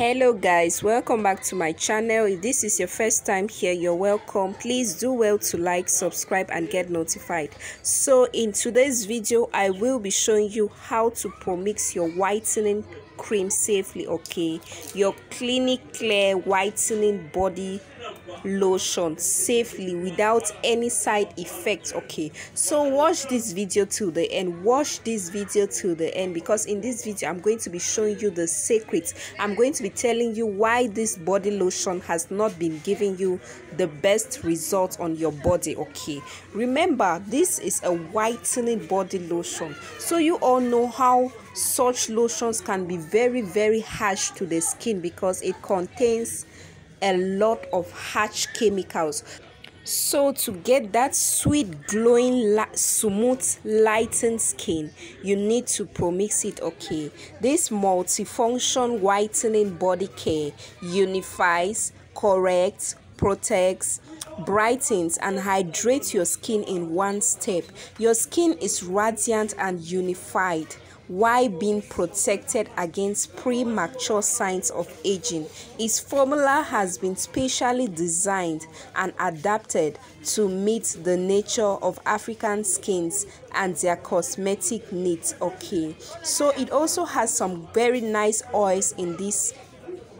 hello guys. Welcome back to my channel. If this is your first time here you're welcome. Please do well to like subscribe and get notified. So in today's video i will be showing you how to pro-mix your whitening cream safely okay? Your clinic clear whitening body lotion safely without any side effects okay? So watch this video to the end. Watch this video to the end because in this video i'm going to be showing you the secrets. I'm going to be telling you why this body lotion has not been giving you the best results on your body okay? Remember this is a whitening body lotion. So you all know how such lotions can be very very harsh to the skin because it contains a lot of harsh chemicals. So to get that sweet glowing smooth lightened skin you need to pro-mix it okay? This multifunction whitening body care unifies corrects protects brightens and hydrates your skin in one step. Your skin is radiant and unified while being protected against premature signs of aging. Its formula has been specially designed and adapted to meet the nature of African skins and their cosmetic needs. Okay, so it also has some very nice oils in this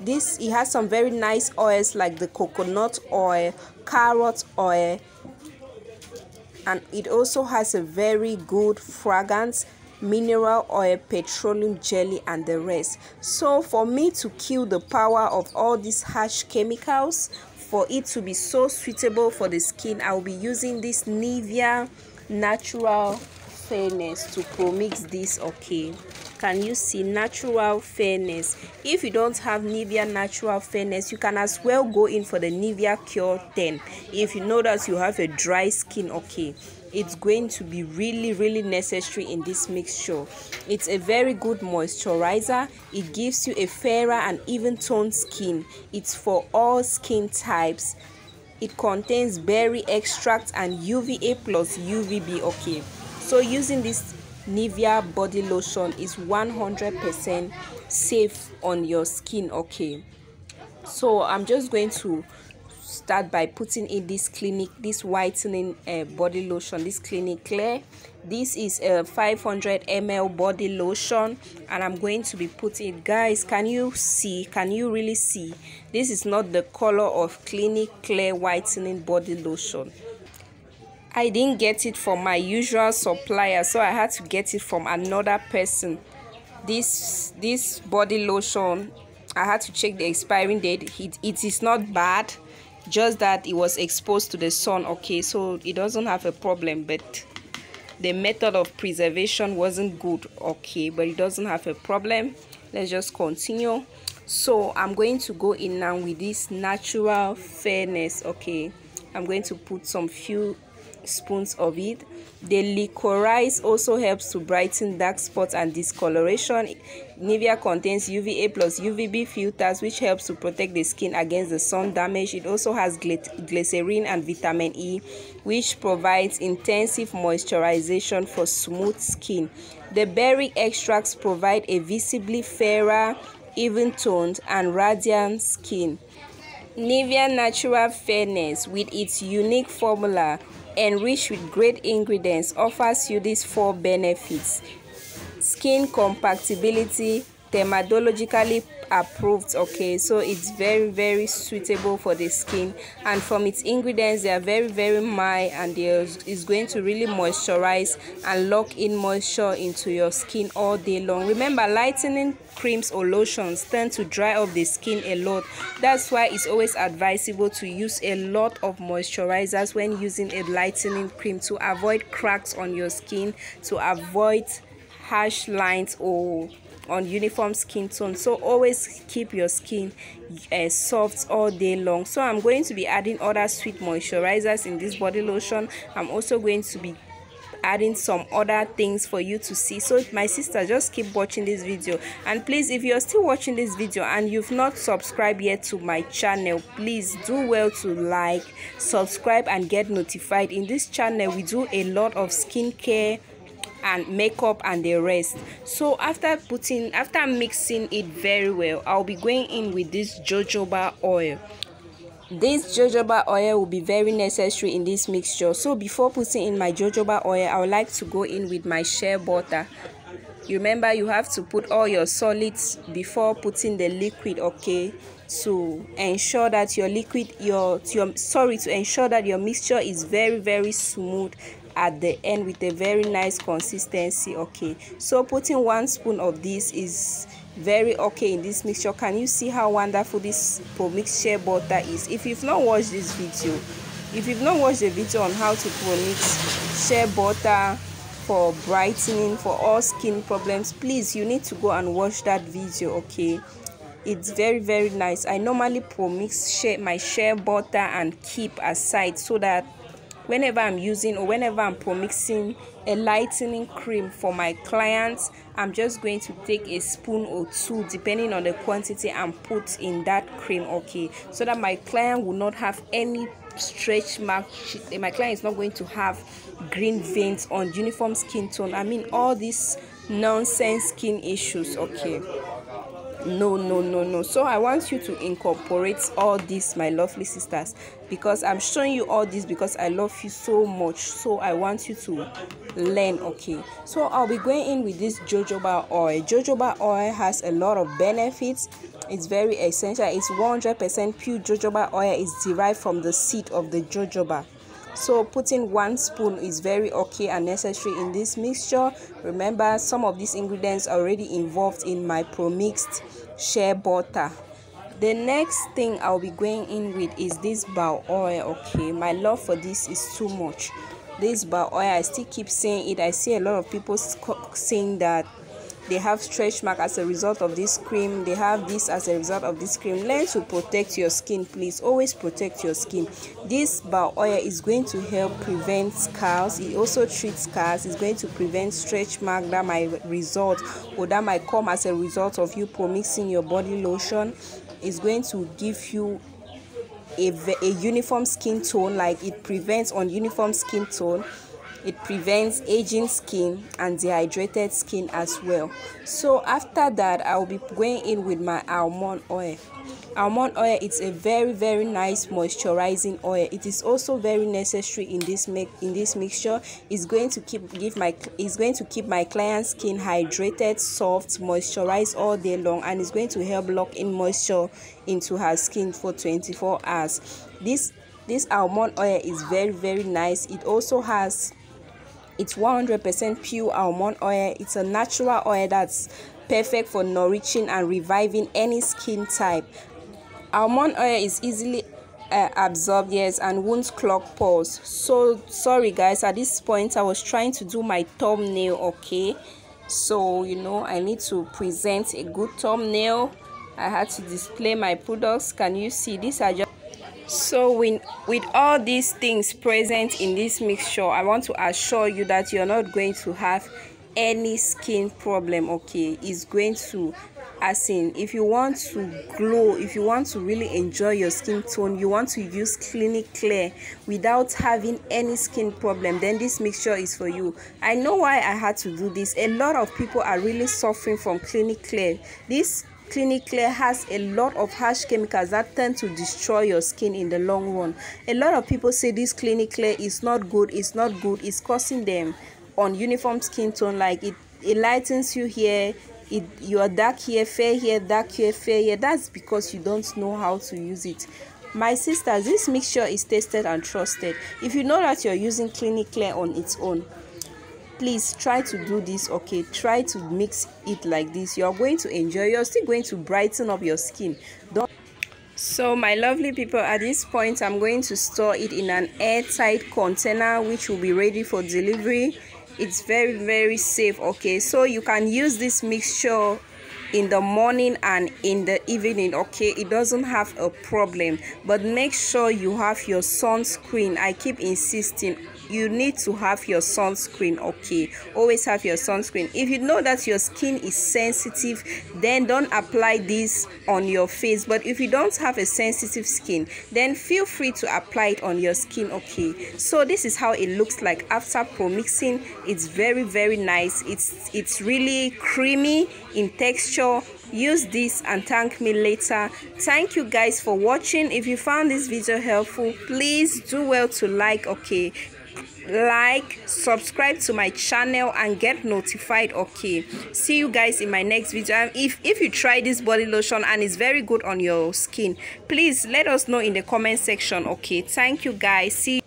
this it has some very nice oils like the coconut oil carrot oil and it also has a very good fragrance mineral oil petroleum jelly and the rest. So for me to kill the power of all these harsh chemicals for it to be so suitable for the skin i'll be using this nivea natural fairness to pro-mix this okay? Can you see natural fairness? If you don't have nivea natural fairness you can as well go in for the nivea cure 10 if you know that you have a dry skin okay it's going to be really really necessary in this mixture. It's a very good moisturizer. It gives you a fairer and even toned skin. It's for all skin types. It contains berry extract and uva plus uvb okay. So using this nivea body lotion is 100 percent safe on your skin okay. So i'm just going to start by putting in this clinic this whitening uh, body lotion this clinic clear. This is a 500 ml body lotion and i'm going to be putting it, guys can you see? Can you really see? This is not the color of clinic clear whitening body lotion. I didn't get it from my usual supplier so i had to get it from another person. This this body lotion i had to check the expiring date. It, it is not bad just that it was exposed to the sun okay so it doesn't have a problem but the method of preservation wasn't good okay but it doesn't have a problem. Let's just continue. So i'm going to go in now with this natural fairness okay. I'm going to put some few spoons of it. The licorice also helps to brighten dark spots and discoloration. Nivea contains uva plus uvb filters which helps to protect the skin against the sun damage. It also has glycerin and vitamin e which provides intensive moisturization for smooth skin. The berry extracts provide a visibly fairer even toned and radiant skin. Nivea Natural Fairness with its unique formula enriched with great ingredients offers you these four benefits. Skin compatibility dermatologically approved okay? So it's very very suitable for the skin. And from its ingredients they are very very mild and it's going to really moisturize and lock in moisture into your skin all day long. Remember lightening creams or lotions tend to dry up the skin a lot. That's why it's always advisable to use a lot of moisturizers when using a lightening cream to avoid cracks on your skin to avoid harsh lines or on uniform skin tone. So always keep your skin uh, soft all day long. So i'm going to be adding other sweet moisturizers in this body lotion. I'm also going to be adding some other things for you to see. So my sister just keep watching this video. And please if you're still watching this video and you've not subscribed yet to my channel please do well to like subscribe and get notified. In this channel we do a lot of skincare and makeup and the rest. So after putting after mixing it very well i'll be going in with this jojoba oil. This jojoba oil will be very necessary in this mixture. So before putting in my jojoba oil i would like to go in with my shea butter. Remember you have to put all your solids before putting the liquid okay? To ensure that your liquid your your sorry to ensure that your mixture is very very smooth at the end with a very nice consistency okay. So putting one spoon of this is very okay in this mixture. Can you see how wonderful this pro mix shea butter is? If you've not watched this video if you've not watched the video on how to mix shea butter for brightening for all skin problems please you need to go and watch that video okay. It's very very nice. I normally mix shea my shea butter and keep aside so that whenever i'm using or whenever i'm pro mixing a lightening cream for my clients i'm just going to take a spoon or two depending on the quantity and put in that cream okay? So that my client will not have any stretch mark. My client is not going to have green veins on uniform skin tone. I mean all these nonsense skin issues okay no no no no. So i want you to incorporate all this my lovely sisters because i'm showing you all this because i love you so much. So i want you to learn okay? So i'll be going in with this jojoba oil. Jojoba oil has a lot of benefits. It's very essential. It's 100 percent pure jojoba oil. Is derived from the seed of the jojoba so putting one spoon is very okay and necessary in this mixture. Remember some of these ingredients already involved in my pro mixed shea butter. The next thing i'll be going in with is this Bio-Oil okay? My love for this is too much. This Bio-Oil i still keep saying it. I see a lot of people saying that they have stretch mark as a result of this cream. They have this as a result of this cream. Learn to protect your skin please. Always protect your skin. This Bio-Oil is going to help prevent scars. It also treats scars. It's going to prevent stretch mark. That might result or that might come as a result of you mixing your body lotion. It's going to give you a, a uniform skin tone like it prevents on uniform skin tone it prevents aging skin and dehydrated skin as well. So after that i will be going in with my almond oil. Almond oil it's a very very nice moisturizing oil. It is also very necessary in this make in this mixture. It's going to keep give my it's going to keep my client's skin hydrated soft moisturized all day long and it's going to help lock in moisture into her skin for 24 hours. This this almond oil is very very nice. It also has it's 100% pure almond oil. It's a natural oil that's perfect for nourishing and reviving any skin type. Almond oil is easily uh, absorbed yes and won't clog pores. So sorry guys at this point i was trying to do my thumbnail okay? So you know i need to present a good thumbnail. I had to display my products. Can you see these are just so with, with all these things present in this mixture i want to assure you that you're not going to have any skin problem okay? It's going to as in if you want to glow if you want to really enjoy your skin tone you want to use clinic clear without having any skin problem then this mixture is for you. I know why i had to do this. A lot of people are really suffering from clinic clear. This Clinic Clear has a lot of harsh chemicals that tend to destroy your skin in the long run. A lot of people say this Clinic Clear is not good, it's not good, it's causing them on uniform skin tone like it, it lightens you here, it you are dark here, fair here, dark here, fair here. That's because you don't know how to use it. My sisters, this mixture is tested and trusted. If you know that you're using Clinic Clear on its own, please try to do this okay? Try to mix it like this. You're going to enjoy you're still going to brighten up your skin. Don't so my lovely people at this point i'm going to store it in an airtight container which will be ready for delivery. It's very very safe okay? So you can use this mixture in the morning and in the evening okay? It doesn't have a problem. But make sure you have your sunscreen. I keep insisting you need to have your sunscreen okay? Always have your sunscreen. If you know that your skin is sensitive then don't apply this on your face. But if you don't have a sensitive skin then feel free to apply it on your skin okay? So this is how it looks like after pro mixing it's very very nice. It's it's really creamy in texture. Use this and thank me later. Thank you guys for watching. If you found this video helpful please do well to like okay like subscribe to my channel and get notified okay? See you guys in my next video. If if you try this body lotion and it's very good on your skin please let us know in the comment section okay? Thank you guys. See